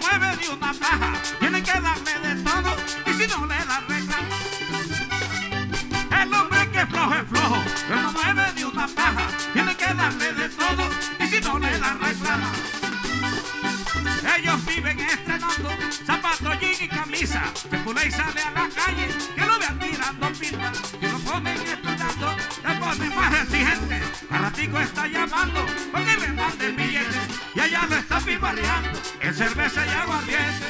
mueve ni una paja. Tiene que darle de todo y si no le da reclamo. El hombre que es flojo es flojo, él no mueve ni una paja. Tiene que darle de todo y si no le da reclamo. Ellos viven estrenando zapatos, jean y camisa. Se pula y sale a la calle, que lo vean tirando pinta. Y lo ponen estudiando, le ponen más exigente. A ratico está llamando, porque le manden. Y allá lo está pibarreando, en cerveza y aguardiente.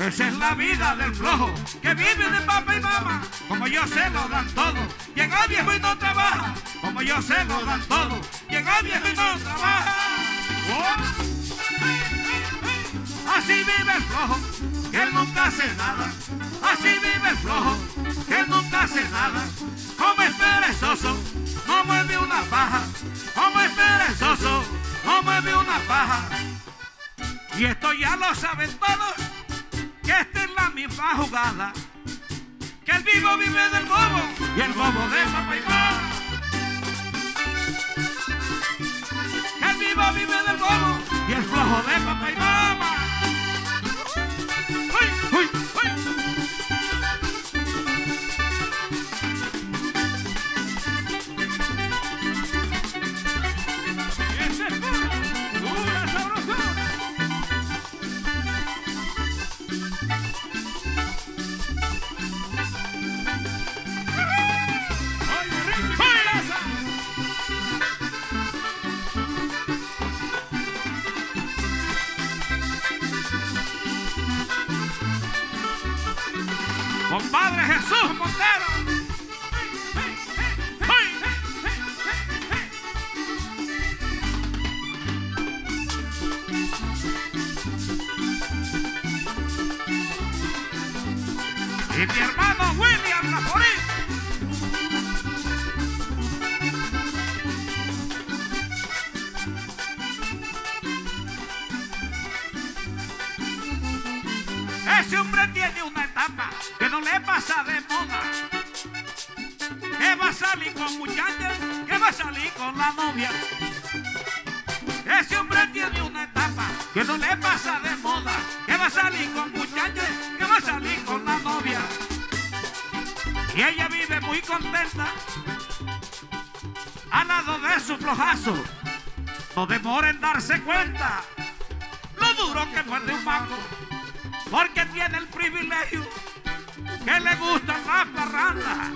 Esa es la vida del flojo, que vive de papá y mamá. Como yo se lo dan todo, llega viejo y no trabaja. Como yo se lo dan todo, llega viejo y no trabaja. Oh. Así vive el flojo, que él nunca hace nada. Así vive el flojo, que él nunca hace nada. Como es perezoso, no mueve una paja. Como es perezoso, no mueve una paja. Y esto ya lo saben todos, que esta es la misma jugada. Que el vivo vive del bobo y el bobo de papá y mamá. Que el vivo vive del bobo y el flojo de papá y mamá. Compadre Jesús Montero. Y mi hermano William Raforín. Ese hombre tiene una que no le pasa de moda. Que va a salir con muchachas, que va a salir con la novia. Ese hombre tiene una etapa que no le pasa de moda. Que va a salir con muchachas, que va a salir con la novia. Y ella vive muy contenta al lado de su flojazo. No demora en darse cuenta lo duro que muerde un mango porque tiene el privilegio que le gustan las parrandas.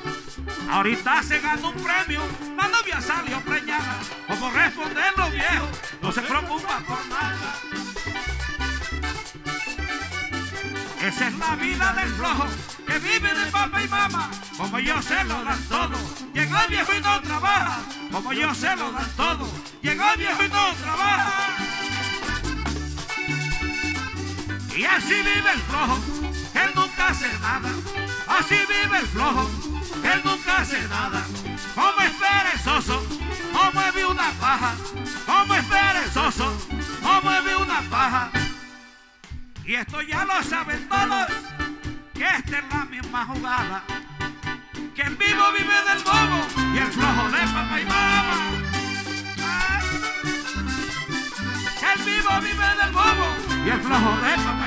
Ahorita se gana un premio, la novia salió preñada. Como responden los viejos, no se preocupa por nada. Esa es la vida del flojo, que vive de papá y mamá. Como yo se lo dan todo, llegó el viejo y no trabaja. Como yo se lo dan todo, llegó el viejo y no trabaja. Y así vive el flojo, que él nunca hace nada. Así vive el flojo, que él nunca hace nada. Como es perezoso, no mueve una paja. Como es perezoso, no mueve una paja. Y esto ya lo saben todos, que esta es la misma jugada. Que el vivo vive del bobo y el flojo de papá y mamá. Ay. El vivo vive del bobo y el flojo de papá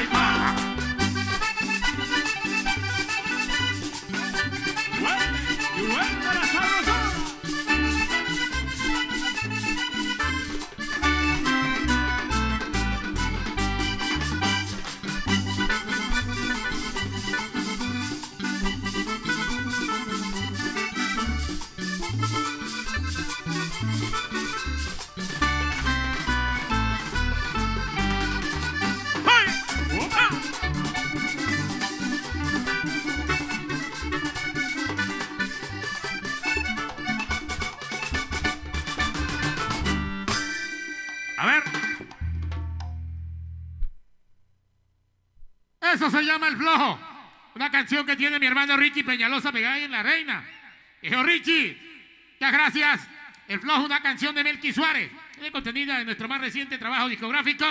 A ver, Eso se llama El Flojo. Una canción que tiene mi hermano Richie Peñalosa pegada ahí en La Reina. Hijo Richie, muchas gracias. El Flojo, una canción de Melqui Suárez. Tiene contenida en nuestro más reciente trabajo discográfico.